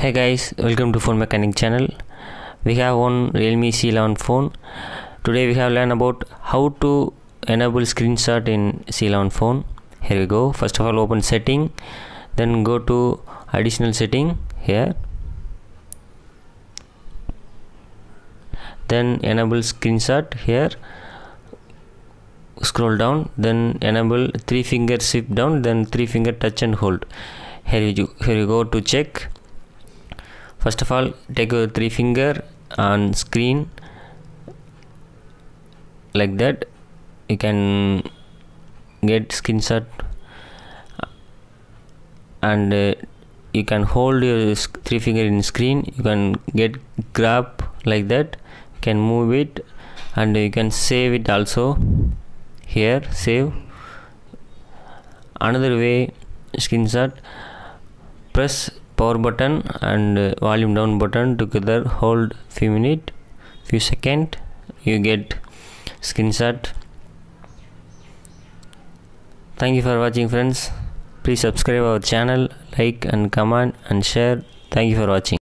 Hey guys, welcome to Phone Mechanic channel. We have one Realme C11 phone. Today we have learned about how to enable screenshot in C11 phone. Here we go. First of all, open setting, then go to additional setting here. Then enable screenshot here. Scroll down, then enable three finger swipe down, then three finger touch and hold. Here you here you go to check first of all take your three finger on screen like that. You can get screenshot. And uh, you can hold your three finger in screen. You can get grab like that. You can move it and you can save it also. Here save. Another way screenshot. Press power button and volume down button together. Hold few minute few second you get screenshot. Thank you for watching friends. Please subscribe our channel like and comment and share. Thank you for watching